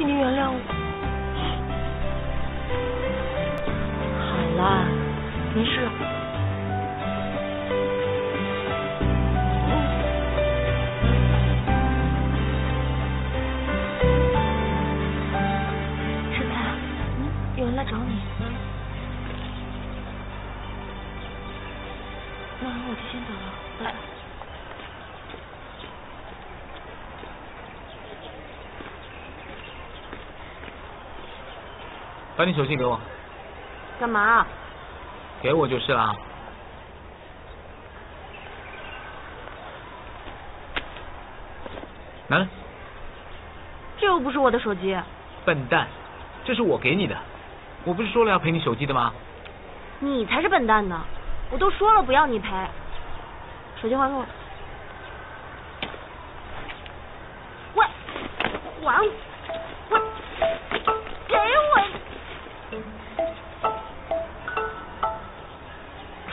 请你原谅我。好了，没事。盛菜，嗯，有人来找你。那我就先走了，拜拜把你手机给我，干嘛？给我就是了。拿来，这又不是我的手机。笨蛋，这是我给你的。我不是说了要赔你手机的吗？你才是笨蛋呢！我都说了不要你赔，手机还给我。喂，还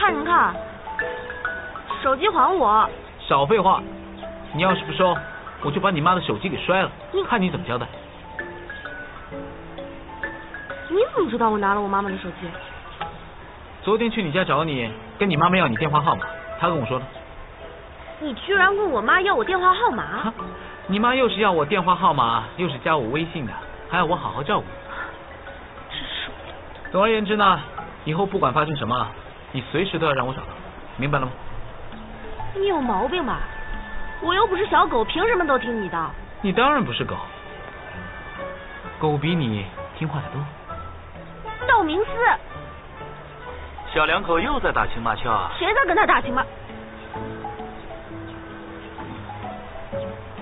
看什么看？手机还我！少废话！你要是不收，我就把你妈的手机给摔了，看你怎么交代。你怎么知道我拿了我妈妈的手机？昨天去你家找你，跟你妈妈要你电话号码，她跟我说的。你居然问我妈要我电话号码？啊，你妈又是要我电话号码，又是加我微信的，还要我好好照顾。真是。总而言之呢，以后不管发生什么，你随时都要让我找到，明白了吗？你有毛病吧？我又不是小狗，凭什么都听你的？你当然不是狗，狗比你听话的多。道明寺。小两口又在打情骂俏啊？谁在跟他打情骂？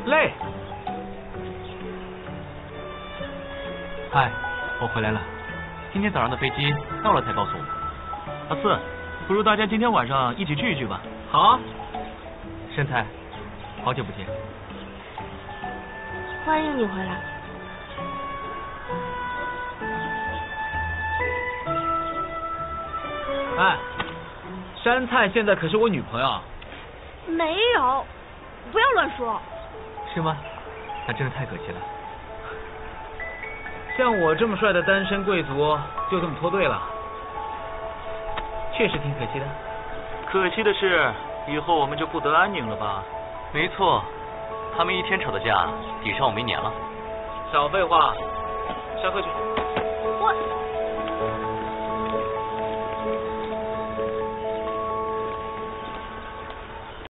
累。嗨，我回来了。今天早上的飞机到了才告诉我。阿四，不如大家今天晚上一起聚一聚吧。好啊。深菜，好久不见。欢迎你回来。哎，山菜现在可是我女朋友。没有，不要乱说。是吗？那真是太可惜了。像我这么帅的单身贵族，就这么脱队了，确实挺可惜的。可惜的是，以后我们就不得安宁了吧？没错，他们一天吵的架，抵上我们一年了。少废话，下课去。